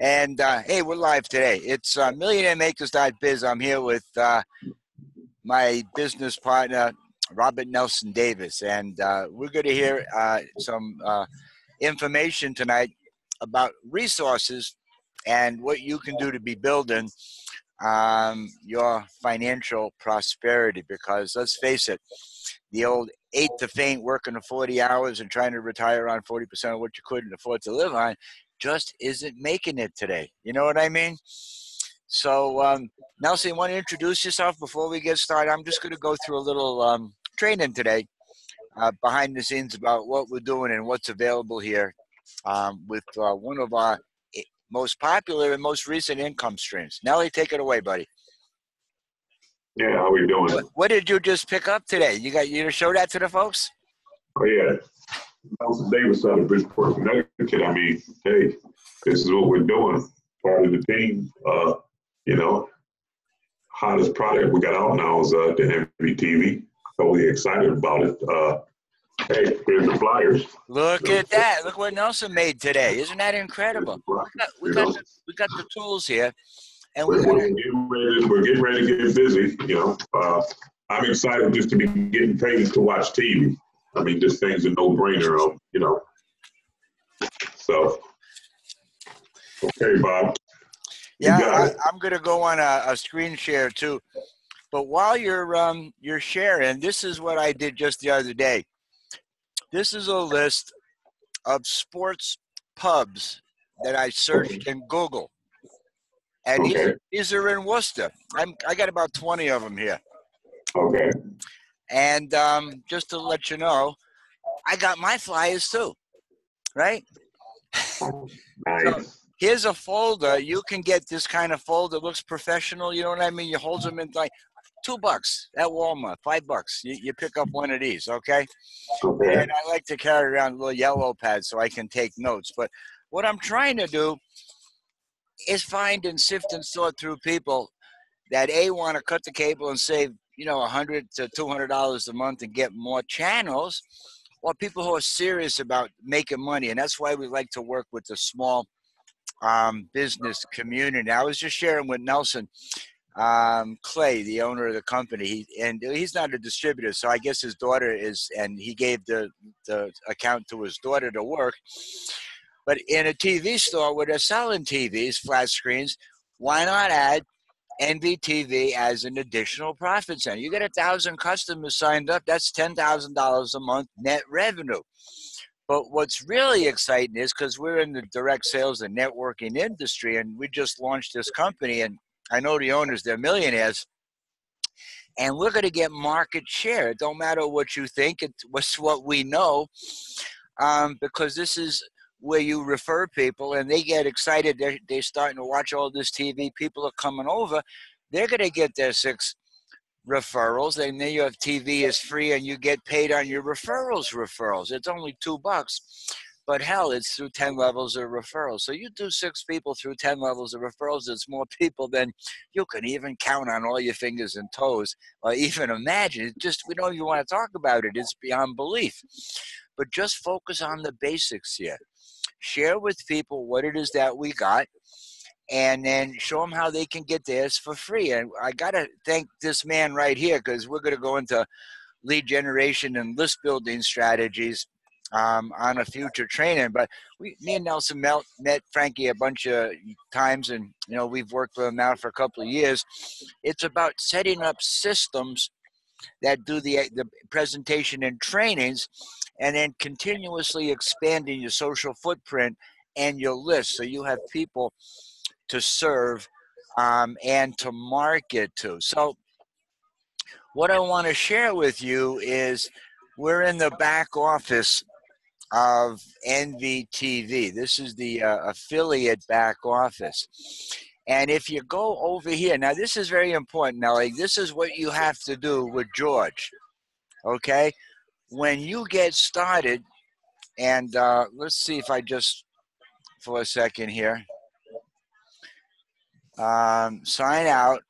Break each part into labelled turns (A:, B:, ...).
A: And uh, hey, we're live today. It's uh, MillionaireMakers.biz. I'm here with uh, my business partner, Robert Nelson Davis, and uh, we're going to hear uh, some uh, information tonight about resources and what you can do to be building um, your financial prosperity. Because let's face it, the old eight to faint working the 40 hours and trying to retire on 40% of what you couldn't afford to live on just isn't making it today. You know what I mean? So, um, Nelson, you want to introduce yourself before we get started? I'm just going to go through a little um, training today uh, behind the scenes about what we're doing and what's available here um, with uh, one of our eh, most popular and most recent income streams. Nelly, take it away, buddy.
B: Yeah, how are we doing?
A: What, what did you just pick up today? You got you to show that to the folks?
B: Oh yeah, Nelson Davis out of Bridgeport, Connecticut. I mean, hey, this is what we're doing. Part of the team. Uh, you know, hottest product we got out now is uh, the NVTV. Totally excited about it. Uh, hey, here's the flyers.
A: Look at that! Look what Nelson made today. Isn't that incredible? We got, we got, the, we got the tools here, and we
B: We're, we're getting ready. We're getting ready to get busy. You know, uh, I'm excited just to be getting paid to watch TV. I mean, this thing's a no-brainer. You know. So, okay, Bob.
A: Yeah, I, I'm going to go on a, a screen share too. But while you're um you're sharing, this is what I did just the other day. This is a list of sports pubs that I searched in Google, and these,
B: Okay.
A: these are in Worcester. I'm I got about 20 of them here.
B: Okay.
A: And um, just to let you know, I got my flyers too, right?
B: Nice.
A: here's a folder. You can get this kind of folder. Looks professional. You know what I mean? You hold them in like two bucks at Walmart, five bucks. You, you pick up one of these, okay?
B: Okay.
A: And I like to carry around a little yellow pad so I can take notes. But what I'm trying to do is find and sift and sort through people that a want to cut the cable and save you know a hundred to two hundred dollars a month and get more channels, or people who are serious about making money. And that's why we like to work with the small um, business community. I was just sharing with Nelson um, Clay, the owner of the company, he, and he's not a distributor, so I guess his daughter is, and he gave the the account to his daughter to work. But in a TV store where they're selling TVs, flat screens, why not add NVTV as an additional profit center? You get a thousand customers signed up, that's ten thousand dollars a month net revenue. But what's really exciting is because we're in the direct sales and networking industry, and we just launched this company, and I know the owners, they're millionaires, and we're going to get market share. It don't matter what you think; it's what we know, um, because this is where you refer people, and they get excited. They're they're starting to watch all this TV. People are coming over. They're going to get their six referrals and then you have tv is free and you get paid on your referrals referrals it's only two bucks but hell it's through 10 levels of referrals so you do six people through 10 levels of referrals it's more people than you can even count on all your fingers and toes or even imagine it just we don't even want to talk about it it's beyond belief but just focus on the basics here share with people what it is that we got and then show them how they can get theirs for free. And I got to thank this man right here because we're going to go into lead generation and list building strategies um, on a future training. But we, me and Nelson met, met Frankie a bunch of times, and you know we've worked with him now for a couple of years. It's about setting up systems that do the the presentation and trainings, and then continuously expanding your social footprint and your list, so you have people to serve um, and to market to. So, what I want to share with you is we're in the back office of NVTV. This is the uh, affiliate back office. And if you go over here, now this is very important, Nelly. This is what you have to do with George. Okay? When you get started, and uh, let's see if I just, for a second here um, sign out.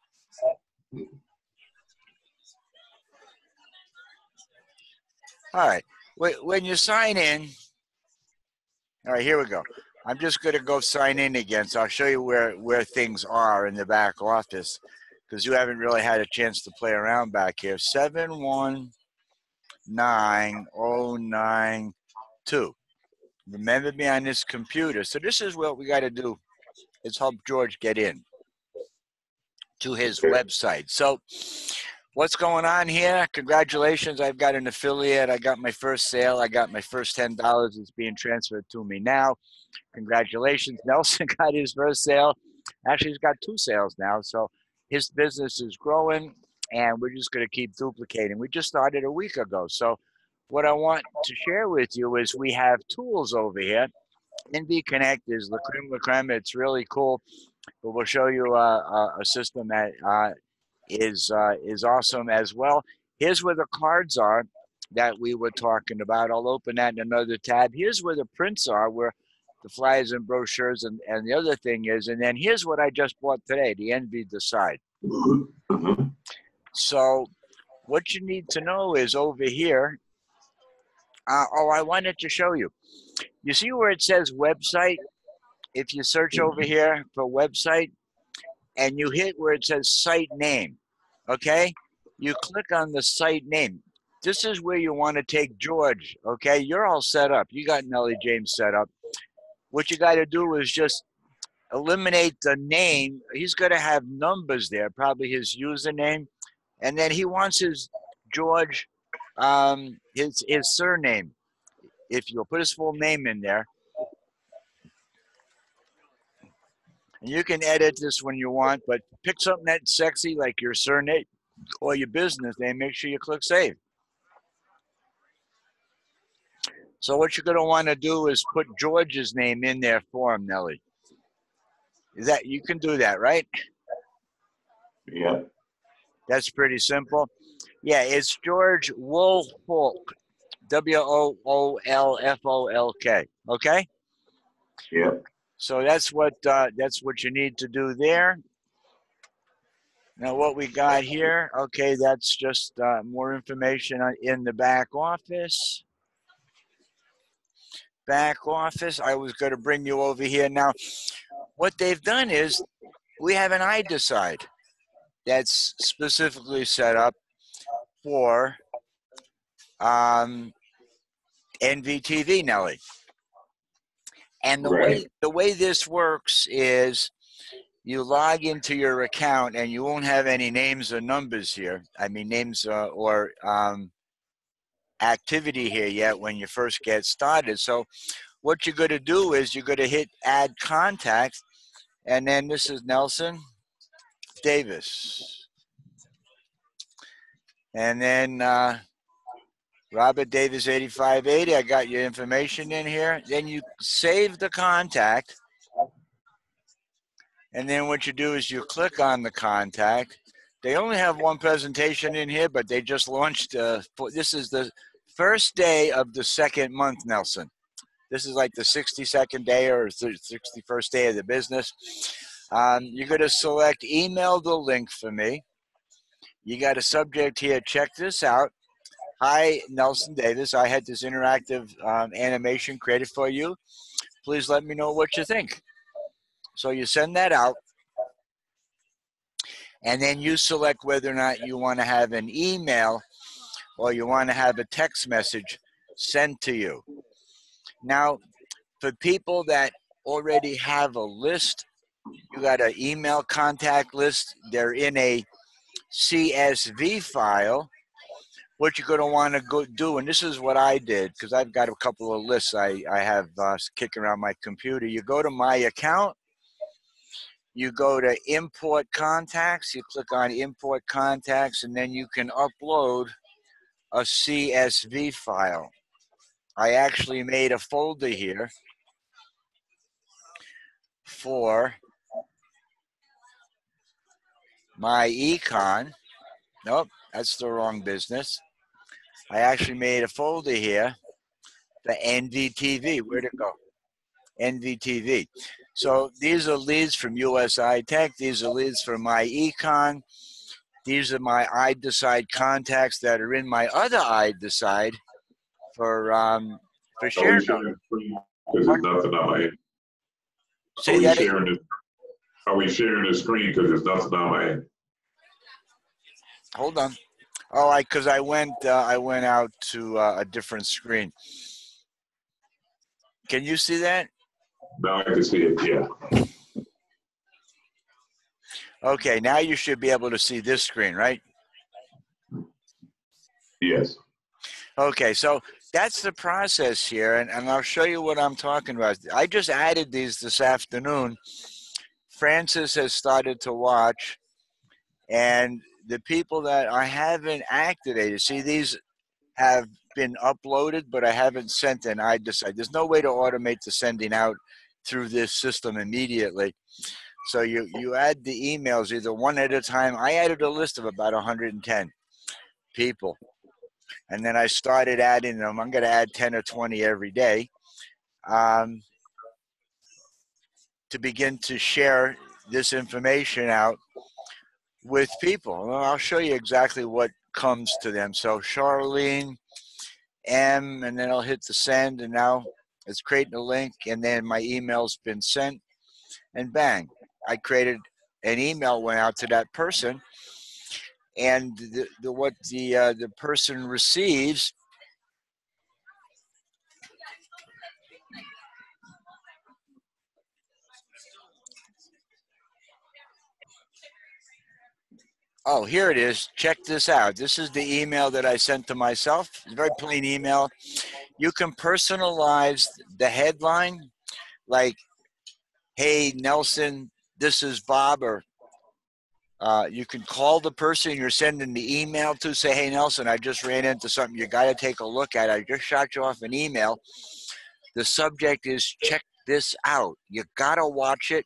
A: All right. Wh- When you sign in, all right, here we go. I'm just going to go sign in again. So I'll show you where, where things are in the back office because you haven't really had a chance to play around back here. 719092. Remember me on this computer. So this is what we got to do is help George get in to his website. So what's going on here? Congratulations. I've got an affiliate. I got my first sale. I got my first $10. It's being transferred to me now. Congratulations. Nelson got his first sale. Actually, he's got two sales now. So his business is growing and we're just going to keep duplicating. We just started a week ago. So what I want to share with you is we have tools over here. NV Connect is the creme la creme. It's really cool, but we'll show you a, a system that uh, is uh, is awesome as well. Here's where the cards are that we were talking about. I'll open that in another tab. Here's where the prints are, where the flyers and brochures and, and the other thing is. And then here's what I just bought today, the NV Decide. Mm-hmm. So what you need to know is over here, uh, oh, I wanted to show you. You see where it says website? If you search over here for website and you hit where it says site name, okay? You click on the site name. This is where you want to take George, okay? You're all set up. You got Nellie James set up. What you got to do is just eliminate the name. He's going to have numbers there, probably his username. And then he wants his George, um, his, his surname. If you'll put his full name in there. And you can edit this when you want, but pick something that's sexy like your surname or your business name. Make sure you click save. So what you're going to want to do is put George's name in there for him, Nellie. Is that you can do that, right?
B: Yeah.
A: That's pretty simple. Yeah, it's George Woolfolk. W O O L F O L K. Okay?
B: Yeah.
A: So that's what uh, that's what you need to do there. Now what we got here, okay, that's just uh, more information in the back office back office. I was going to bring you over here. Now, what they've done is we have an iDecide that's specifically set up for um, NVTV, Nelly. And the right. way the way this works is you log into your account and you won't have any names or numbers here. I mean names uh, or um, activity here yet when you first get started. So what you're going to do is you're going to hit add contact and then this is Nelson Davis. And then uh, Robert Davis 8580, I got your information in here. Then you save the contact. And then what you do is you click on the contact. They only have one presentation in here, but they just launched. Uh, this is the first day of the second month, Nelson. This is like the 62nd day or 61st day of the business. Um, you're going to select email the link for me. You got a subject here. Check this out. Hi, Nelson Davis. I had this interactive um, animation created for you. Please let me know what you think. So you send that out. And then you select whether or not you want to have an email or you want to have a text message sent to you. Now, for people that already have a list, you got an email contact list. They're in a CSV file. What you're going to want to go do, and this is what I did because I've got a couple of lists I, I have uh, kicking around my computer. You go to my account, you go to import contacts, you click on import contacts, and then you can upload a CSV file. I actually made a folder here for my econ. Nope, that's the wrong business. I actually made a folder here for NVTV. Where'd it go? NVTV. So these are leads from USI Tech. These are leads from my econ. These are my iDecide contacts that are in my other iDecide for um, for share.
B: There's nothing on my
A: Say
B: are we
A: that.
B: sharing the, Are we sharing the screen because there's nothing on my end?
A: Hold on. Oh, I because I went uh, I went out to uh, a different screen. Can you see that?
B: Now I can see it, yeah.
A: Okay, now you should be able to see this screen, right?
B: Yes.
A: Okay, so that's the process here, and, and I'll show you what I'm talking about. I just added these this afternoon. Francis has started to watch, and the people that I haven't activated, see, these have been uploaded, but I haven't sent in. I decide. there's no way to automate the sending out through this system immediately. So you, you add the emails either one at a time. I added a list of about 110 people. And then I started adding them. I'm going to add 10 or 20 every day um, to begin to share this information out with people. I'll show you exactly what comes to them. So Charlene M, and then I'll hit the send, and now it's creating a link, and then my email's been sent, and bang, I created an email went out to that person, and the, the what the uh, the person receives. Oh, here it is. Check this out. This is the email that I sent to myself. It's a very plain email. You can personalize the headline like, hey, Nelson, this is Bob, or uh, you can call the person you're sending the email to, say, hey, Nelson, I just ran into something you got to take a look at. I just shot you off an email. The subject is check this out. You got to watch it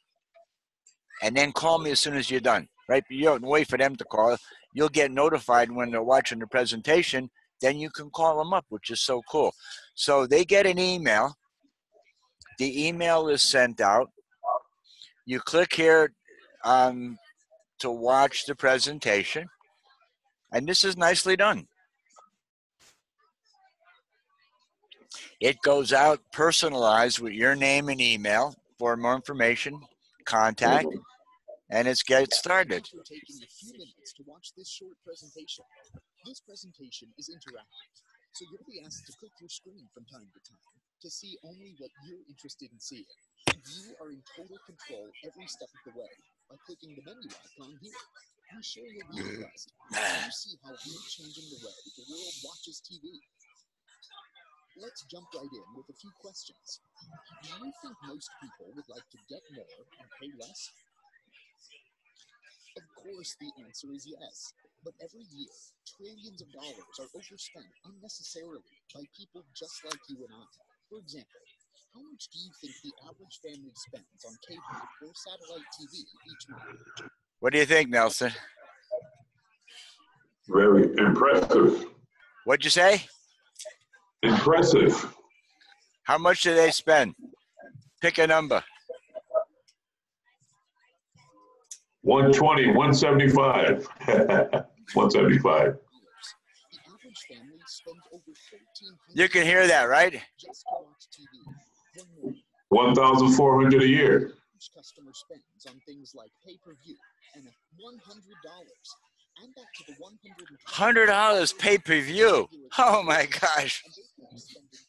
A: and then call me as soon as you're done right? But you don't wait for them to call. You'll get notified when they're watching the presentation. Then you can call them up, which is so cool. So they get an email. The email is sent out. You click here um, to watch the presentation, and this is nicely done. It goes out personalized with your name and email for more information, contact, and it's get started.
C: Taking a few minutes to watch this short presentation. This presentation is interactive, so you'll be asked to click your screen from time to time to see only what you're interested in seeing. You are in total control every step of the way by clicking the menu icon here. I'm sure you'll be impressed you see how we're changing the way the world watches TV. Let's jump right in with a few questions. Do you think most people would like to get more and pay less? Of course, the answer is yes. But every year, trillions of dollars are overspent unnecessarily by people just like you and I. For example, how much do you think the average family spends on cable or satellite TV each month?
A: What do you think, Nelson?
B: Very impressive.
A: What'd you say?
B: Impressive.
A: How much do they spend? Pick a number.
B: 120, 175. 175.
C: The average family spends over 1300
A: You can hear that, right?
C: just to watch TV. One more
B: 1,400 a year.
C: each customer spends on things like pay-per-view and $100. Add that to the 100
A: Hundred dollars pay per view. Oh my gosh.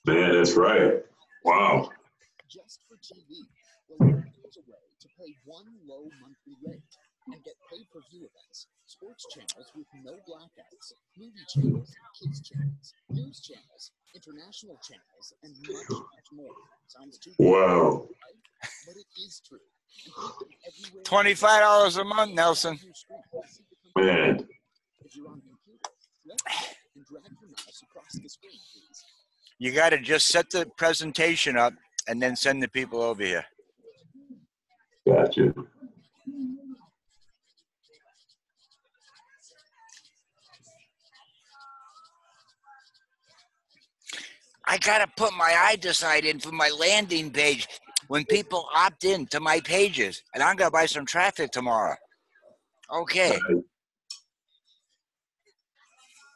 B: Man, that's right. Wow.
C: just for TV. Well, there's a way to pay one low monthly rate and get pay-per-view events, sports channels with no blackouts, movie channels, kids channels, news channels, international channels, and much, much more. Sounds too good,
B: Wow.
C: right? But it is true. And people everywhere
A: Twenty-five dollars a month, Nelson.
C: your screen to see the content.
B: Man.
C: If you're on computer, and drag your mouse across the screen, please.
A: You got to just set the presentation up and then send the people over here.
B: Gotcha.
A: I got to put my eye design in for my landing page when people opt in to my pages, and I'm going to buy some traffic tomorrow. Okay.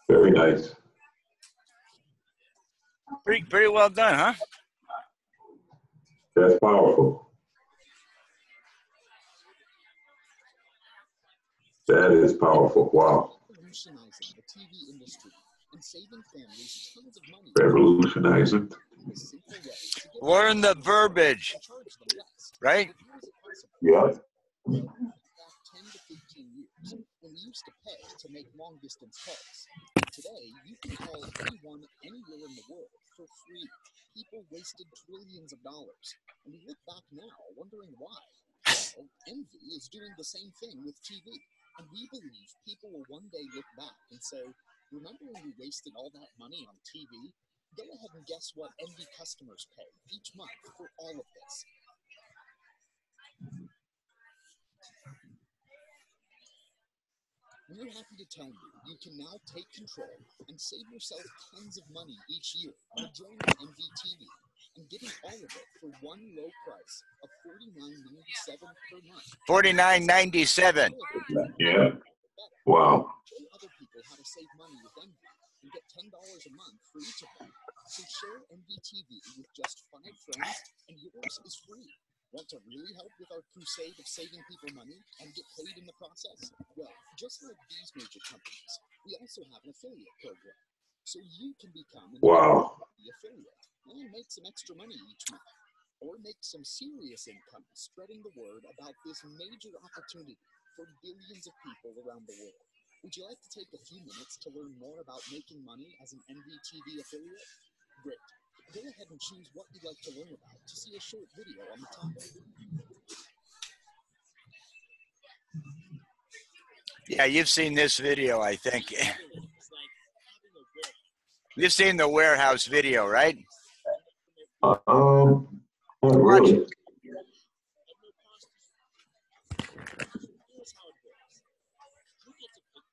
B: Very nice.
A: Pretty, pretty well done, huh?
B: That's powerful. That is powerful. Wow.
C: Revolutionizing the TV industry and saving families tons of money.
B: Revolutionizing.
C: in a simple way to get
A: Learn the verbiage,
C: and charge them less.
A: right?
C: But how is it possible?
B: Yeah.
C: back 10 to 15 years when we used to pay to make long distance calls. Today, you can call anyone anywhere in the world for free. People wasted trillions of dollars. And we look back now wondering why. Well, Envy is doing the same thing with TV. And we believe people will one day look back and say, Remember when we wasted all that money on TV? Go ahead and guess what Envy customers pay each month for all of this. We're happy to tell you you can now take control and save yourself tons of money each year by joining NVTV and getting all of it for one low price of $49.97 per month.
A: Forty nine ninety seven.
B: Yeah. Wow.
C: Show other people how to save money with Envy and get $10 a month for each of them. So share NVTV with just five friends and yours is free. Want to really help with our crusade of saving people money and get paid in the process? Well, just like these major companies, we also have an affiliate program. So you can become an
B: Wow.
C: affiliate and make some extra money each month. Or make some serious income spreading the word about this major opportunity for billions of people around the world. Would you like to take a few minutes to learn more about making money as an NVTV affiliate? Great. Go ahead and choose what you'd like to learn about to see a short video on the topic.
A: Yeah, you've seen this video, I think.
C: It's like having a will.
A: You've seen the warehouse video, right?
B: Um, not really.
C: at no cost to you. Here's how it works. You get to pick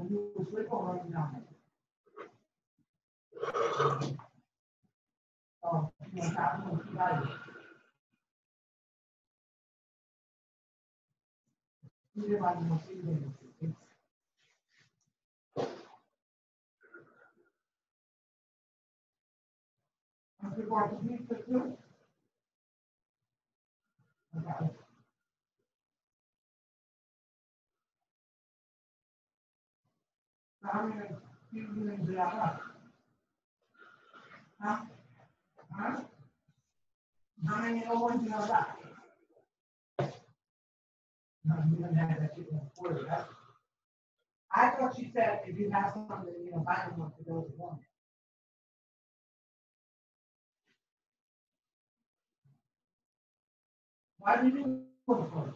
C: Não foi o varejo. Me
B: levar eu eu... that.
D: How many you have that right? I thought you said if you have something, you know, buy one for those who want it. Why did you do it for?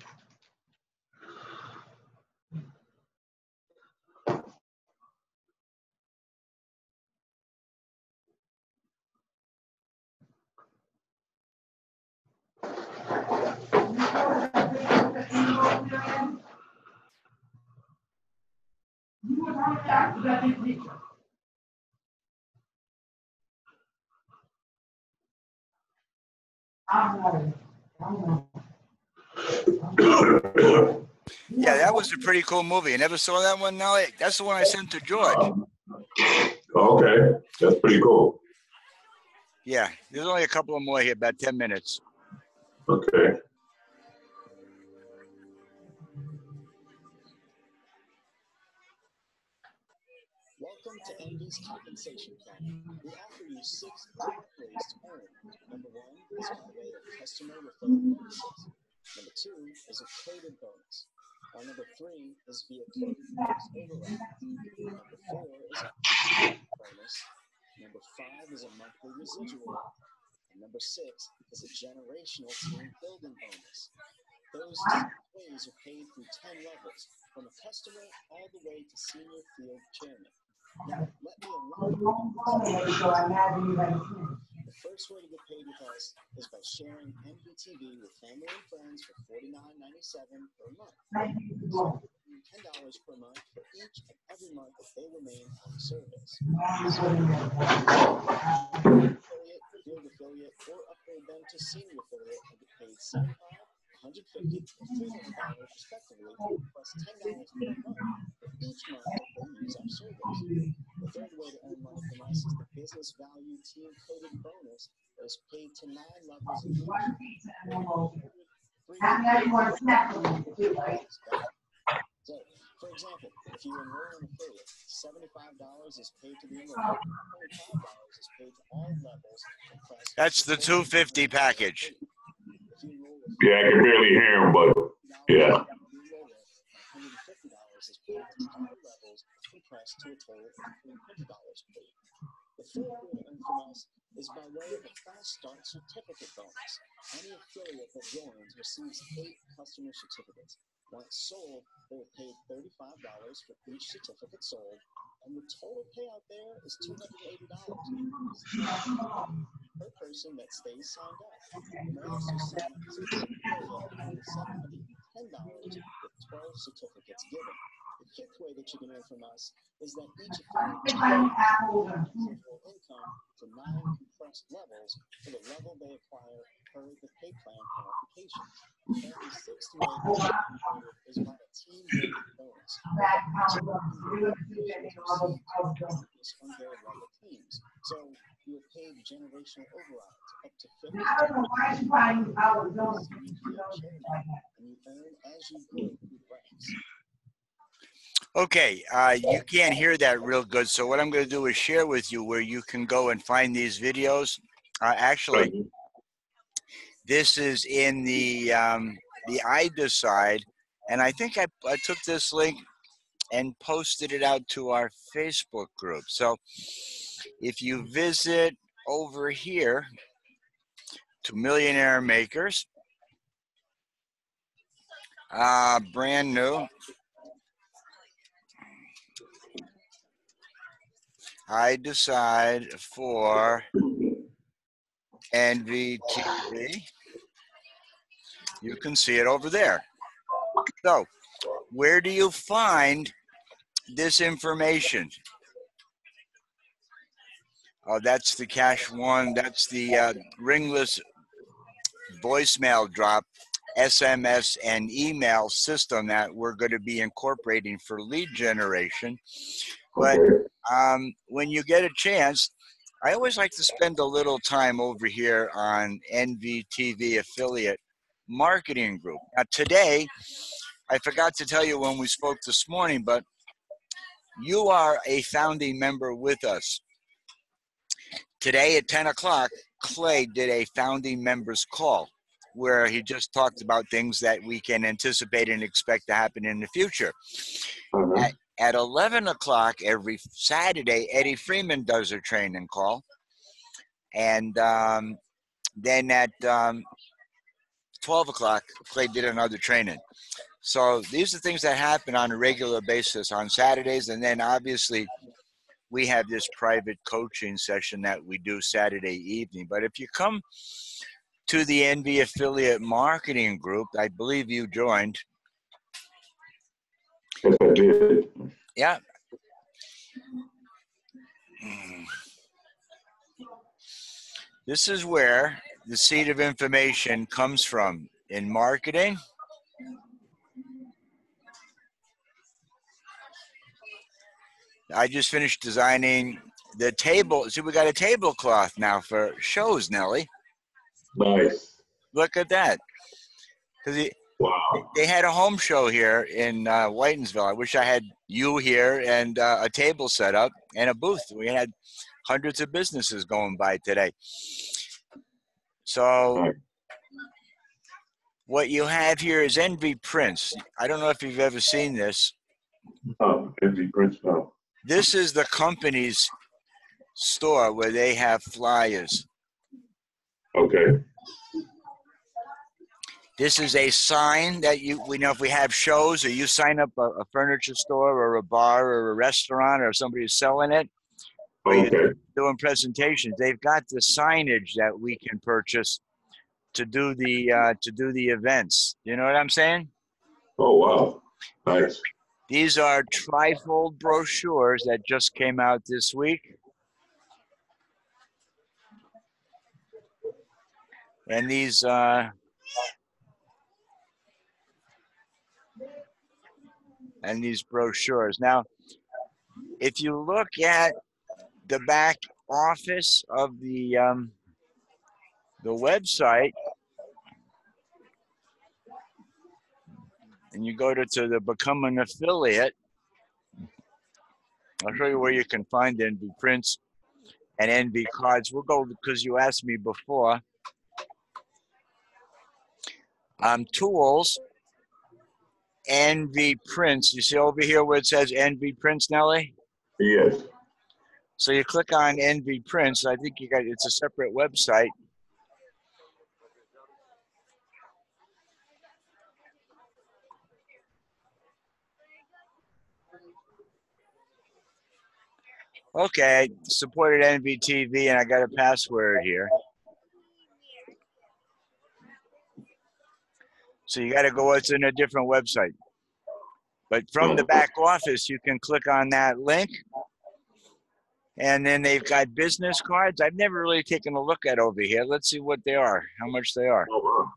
D: You were on that, that big picture. I'm not, I'm not.
A: Yeah, that was a pretty cool movie. You never saw that one, Nelly? That's the one I sent to George.
B: Okay, that's pretty cool.
A: Yeah, there's only a couple of more here, about 10 minutes.
B: Okay.
C: Welcome to Envy's compensation plan. We offer you six ways to earn. Number one is by way of customer referral bonuses. Number two is a coded bonus. Or number three is via bonus. Number four is a bonus. Number five is a monthly residual. And number six is a generational team building bonus. Those ways are paid through 10 levels, from a customer all the way to senior field chairman.
D: So.
C: The first way to get paid with us is by sharing NVTV with family and friends for $49.97 per month.
D: You,
C: $10 per month for each and every month that they remain on the service. affiliate, field affiliate, or upgrade them to senior affiliate and get paid $75, $150, respectively, plus $10 per month for each month that they use our service. The third way to earn money from is the business value team coded bonus that is paid to nine levels for example, if you enroll in affiliate, seventy-five dollars is paid to the enrollment, twenty-five dollars is paid to all levels.
A: That's the 250 package.
B: Yeah, I can barely hear him, but yeah.
C: The fourth win from us is by way of a fast start certificate bonus. Any affiliate that joins receives eight customer certificates. Once sold, they are paid $35 for each certificate sold, and the total payout there is $280 per person that stays signed up. You may also sign up as a affiliate for seven hundred and ten dollars with twelve certificates given. The fifth way that you can earn from us is that each affiliate
D: If I need apples and fruit,
C: annual income for nine compressed levels for the level they acquire per the pay plan qualification. And the sixth way that you can earn is by a team bonus.
D: that comes we would do that all those, all those.
C: Focus their level teams. So you're paid generational overrides up to fifty.
D: I don't know why you find our zones, you know.
C: And you earn as you grow through ranks.
A: Okay, uh, you can't hear that real good. So what I'm going to do is share with you where you can go and find these videos. Uh, actually, this is in the um, the iDecide, and I think I, I took this link and posted it out to our Facebook group. So if you visit over here to Millionaire Makers, uh, brand new. I decide for NVTV. You can see it over there. So, where do you find this information? Oh, that's the Cash One. That's the uh, ringless voicemail drop, SMS, and email system that we're going to be incorporating for lead generation. But um, when you get a chance, I always like to spend a little time over here on NVTV affiliate marketing group. Now, today, I forgot to tell you when we spoke this morning, but you are a founding member with us. Today at 10 o'clock, Clay did a founding members call where he just talked about things that we can anticipate and expect to happen in the future
B: Uh-huh.
A: at 11 o'clock every Saturday, Eddie Freeman does a training call. And um, then at um, 12 o'clock, Clay did another training. So these are things that happen on a regular basis on Saturdays. And then obviously, we have this private coaching session that we do Saturday evening. But if you come to the NV affiliate marketing group, I believe you joined.
B: Yes, I did.
A: Yeah. This is where the seed of information comes from in marketing. I just finished designing the table. See, we got a tablecloth now for shows, Nelly.
B: Nice.
A: Look at that. Because
B: Wow.
A: they had a home show here in uh, Whitinsville. I wish I had you here and uh, a table set up and a booth. We had hundreds of businesses going by today. So,
B: Right.
A: what you have here is Envy Prints. I don't know if you've ever seen this.
B: Um, Envy Prints now.
A: This is the company's store where they have flyers.
B: Okay.
A: This is a sign that you we know if we have shows or you sign up a, a furniture store or a bar or a restaurant or somebody's selling it,
B: Okay.
A: doing presentations. They've got the signage that we can purchase to do the uh, to do the events. You know what I'm saying?
B: Oh, wow. Nice.
A: These are trifold brochures that just came out this week. And these, uh, and these brochures. Now, if you look at the back office of the, um, the website, and you go to, to the become an affiliate, I'll show you where you can find NV prints and NV cards. We'll go because you asked me before. Um, tools, NV prints. You see over here where it says NV prints, Nelly?
B: Yes.
A: So you click on NV prints. I think you got it's a separate website. Okay, supported NVTV and I got a password here. So you got to go, it's in a different website. But from the back office, you can click on that link. And then they've got business cards. I've never really taken a look at over here. Let's see what they are, how much they are.
B: Oh.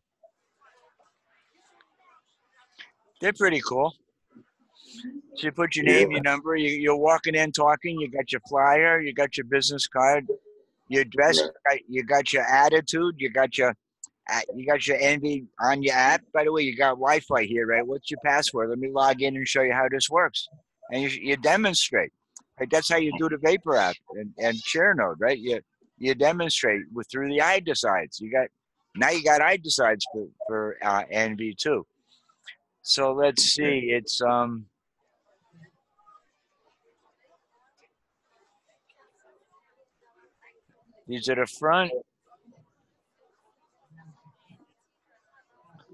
A: They're pretty cool. So you put your name, your number, you, you're walking in talking, you got your flyer, you got your business card, your address, you got, you got your attitude, you got your you got your envy on your app. By the way, you got Wi-Fi here, right? What's your password? Let me log in and show you how this works. And you, you demonstrate. Right? That's how you do the Vapor app and, and ShareNode, right? You you demonstrate with through the eye decides. You got now you got iDecides for for uh, NV too. So let's see. It's um. These are the front.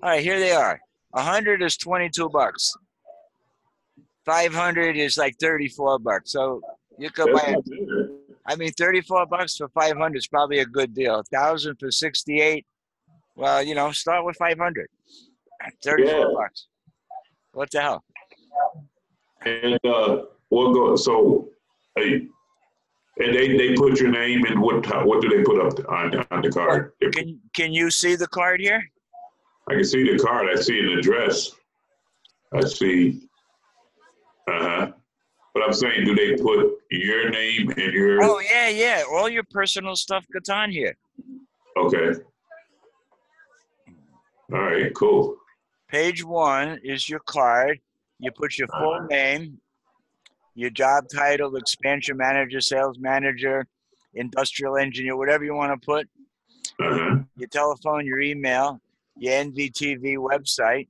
A: All right, here they are. A hundred is twenty-two bucks. Five hundred is like thirty-four bucks. So you could
B: That's
A: buy. I mean, thirty-four bucks for five hundred is probably a good deal. A thousand for sixty-eight. Well, you know, start with five hundred. Thirty-four
B: Yeah.
A: bucks. What the hell?
B: And uh, we'll go. So, hey, and they they put your name and what what do they put up on on the card?
A: Can can you see the card here?
B: I can see the card. I see an address. I see. Uh huh. But I'm saying, do they put your name and your?
A: Oh yeah, yeah. All your personal stuff gets on here.
B: Okay. All right. Cool.
A: Page one is your card. You put your full name, your job title, expansion manager, sales manager, industrial engineer, whatever you want to put.
B: Huh.
A: Your telephone, your email, your NVTV website.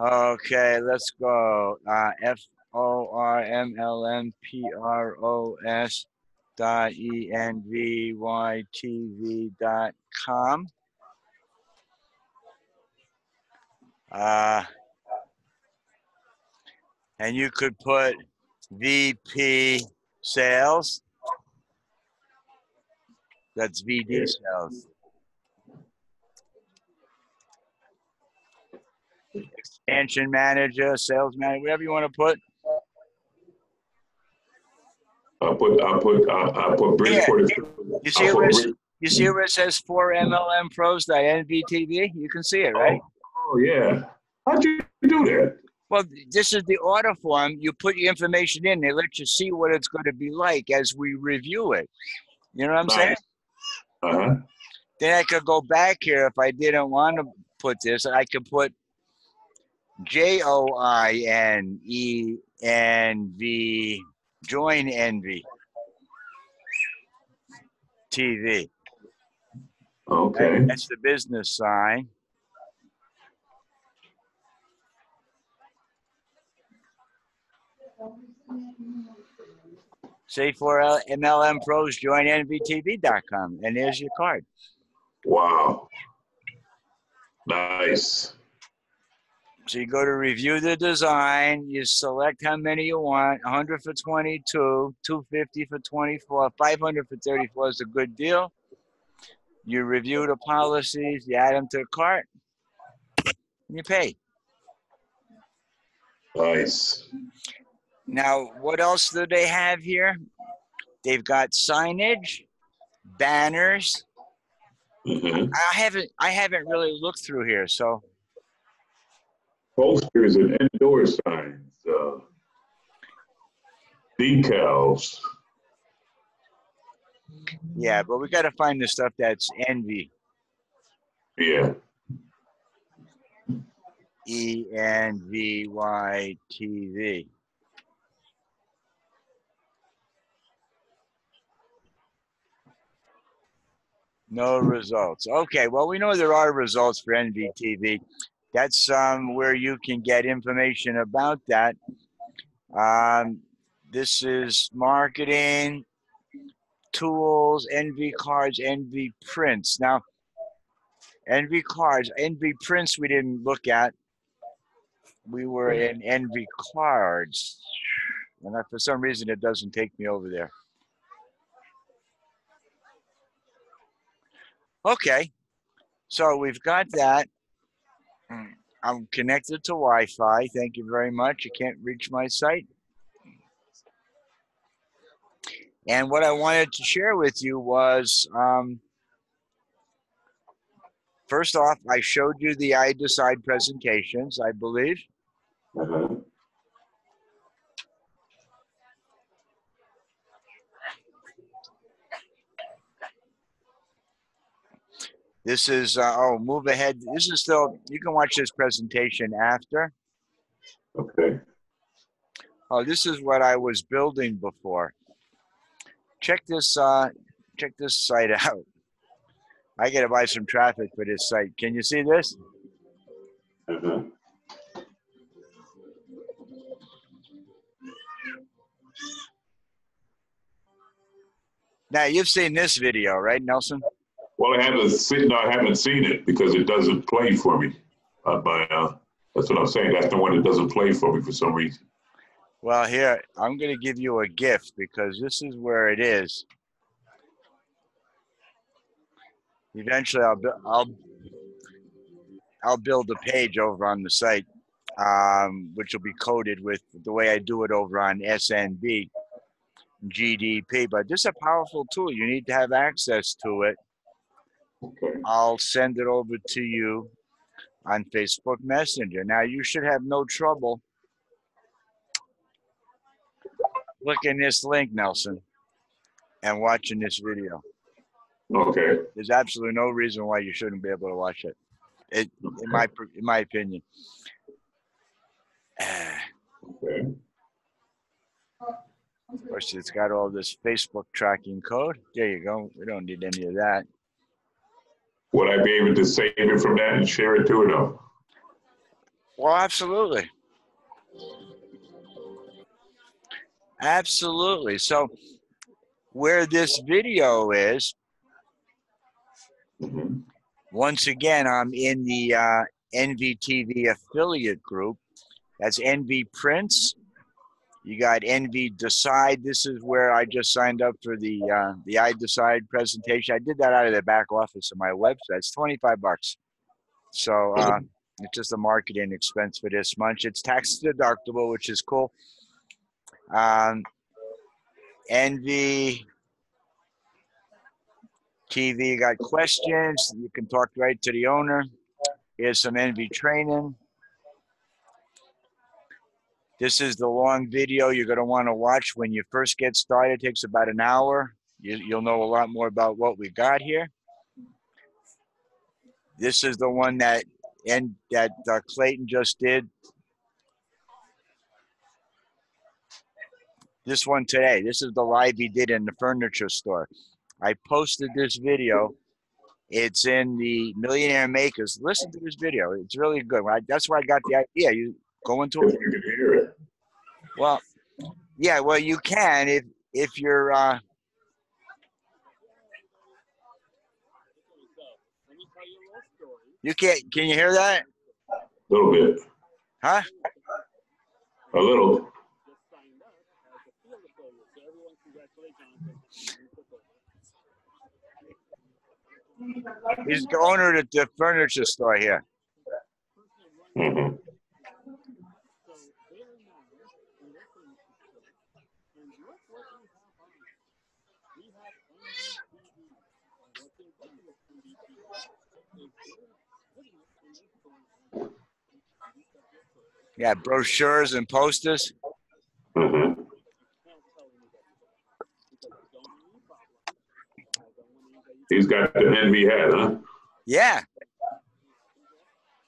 A: Okay, let's go. Uh, F O R M L M P R O S dot E N V Y T V dot com. Uh, and you could put VP sales. That's VD sales. Expansion manager, sales manager, whatever you want to put.
B: I'll put I'll put I'll, I'll put Bridgeport.
A: You see where
B: put
A: it's,
B: Brid-
A: you see where it says for MLM pros NVTV? You can see it, right?
B: Oh, oh yeah. How'd you do that?
A: Well, this is the order form. You put your information in, they let you see what it's going to be like as we review it. You know what I'm saying?
B: Uh huh.
A: Then I could go back here if I didn't want to put this. I could put J O I N E N V, join Envy TV.
B: Okay.
A: That's the business sign. Say for L- MLM Pros, join NVTV.com, and there's your card.
B: Wow. Nice.
A: So you go to review the design, you select how many you want, 100 for 22, 250 for 24, 500 for 34 is a good deal. You review the policies, you add them to the cart, and you pay.
B: Nice.
A: Now, what else do they have here? They've got signage, banners.
B: hmm
A: I haven't I haven't really looked through here, so
B: Posters and indoor signs, uh, decals.
A: yeah, but we got to find the stuff that's envy.
B: Yeah.
A: E N V Y T V. No results. Okay, well, we know there are results for NVTV. That's um, where you can get information about that. Um, this is marketing, tools, NV cards, NV prints. Now, NV cards, NV prints we didn't look at. We were in NV cards. And for some reason, it doesn't take me over there. Okay, so we've got that. Mm, I'm connected to Wi-Fi. Thank you very much. You can't reach my site. And what I wanted to share with you was, um, first off, I showed you the iDecide presentations, I believe.
B: Uh-huh.
A: This is, uh, oh, move ahead. This is still, you can watch this presentation after.
B: Okay.
A: Oh, this is what I was building before. Check this, uh, check this site out. I gotta buy some traffic for this site. Can you see this?
B: Uh-huh.
A: Now you've seen this video, right, Nelson?
B: Well, I haven't seen, I haven't seen it because it doesn't play for me. Uh, but, uh, that's what I'm saying. That's the one that doesn't play for me for some reason.
A: Well, here, I'm gonna give you a gift because this is where it is. Eventually, I'll, I'll, I'll build a page over on the site, um, which will be coded with the way I do it over on SNB, GDP. But this is a powerful tool. You need to have access to it.
B: Okay.
A: I'll send it over to you on Facebook Messenger. Now, you should have no trouble clicking this link, Nelson, and watching this video.
B: Okay.
A: There's absolutely no reason why you shouldn't be able to watch it. It, in my in my opinion.
B: Okay.
A: Of course, it's got all this Facebook tracking code. There you go. We don't need any of that.
B: Would I be able to save it from that and share it to it though?
A: Well, absolutely. Absolutely. So, where this video is,
B: Mhm.
A: once again, I'm in the uh, NVTV affiliate group. That's Envy Prints. You got Envy Decide. This is where I just signed up for the uh, the iDecide presentation. I did that out of the back office of my website. It's 25 bucks. So uh, it's just a marketing expense for this month. It's tax deductible, which is cool. Um, NV TV got questions. You can talk right to the owner. Here's some Envy training. This is the long video you're going to want to watch when you first get started. It takes about an hour. You, you'll know a lot more about what we got here. This is the one that and that uh, Clayton just did. This one today. This is the live he did in the furniture store. I posted this video. It's in the Millionaire Makers. Listen to this video. It's really good. I, that's where I got the idea. You go into it.
B: you can hear it.
A: Well, yeah. Well, you can if if you're. Uh, you can't. Can you hear that?
B: A little bit.
A: Huh?
B: A little.
A: He's the owner of the furniture store here.
B: hmm
A: Yeah, brochures and posters.
B: hmm He's got the envy hat, huh?
A: Yeah.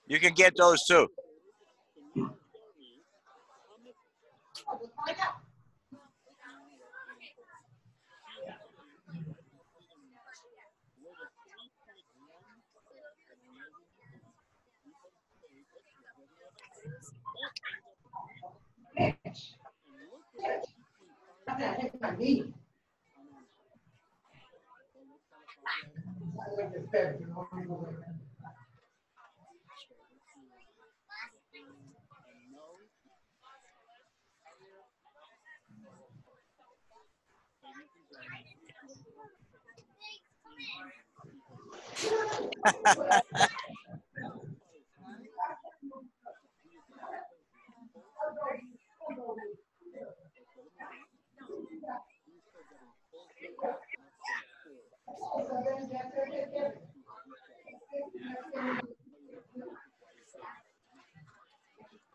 A: You can get those too.
E: I gotta. I like this bed, you know, I'm gonna-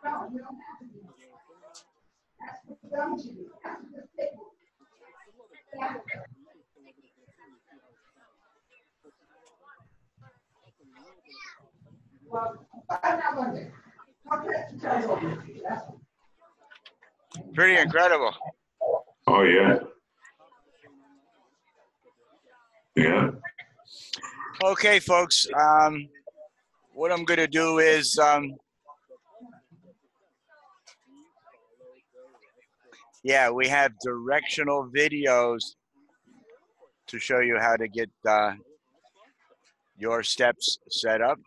E: No, you don't have to do that. That's what's done to you. That's what the state will do. Well, I'm not gonna. I'll let you guys over. That's all.
A: Pretty incredible.
B: Oh, yeah. Yeah.
A: Okay, folks. Um, what I'm going to do is, um, yeah, we have directional videos to show you how to get uh, your steps set up.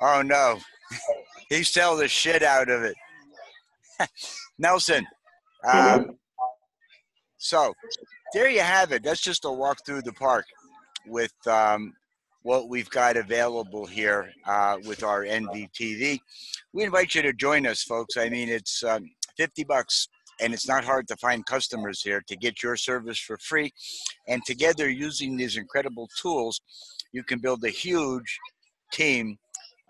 A: Oh no, he sell the shit out of it. Nelson. Um, so there you have it. That's just a walk through the park with um, what we've got available here uh, with our NVTV. We invite you to join us, folks. I mean, it's um, 50 bucks and it's not hard to find customers here to get your service for free. And together, using these incredible tools, you can build a huge team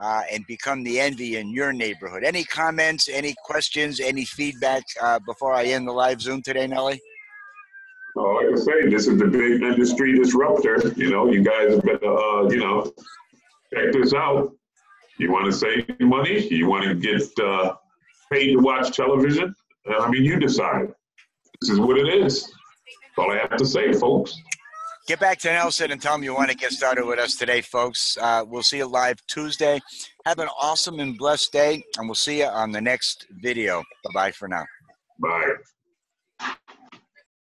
A: uh, and become the envy in your neighborhood. Any comments, any questions, any feedback uh, before I end the live Zoom today, Nelly?
B: Oh, like I say, this is the big industry disruptor. You know, you guys better, uh, you know, check this out. You want to save money? You want to get uh, paid to watch television? Uh, I mean, you decide. This is what it is. That's all I have to say, folks.
A: Get back to Nelson and tell him you want to get started with us today, folks. Uh, we'll see you live Tuesday. Have an awesome and blessed day, and we'll see you on the next video. Bye bye for now.
B: Bye.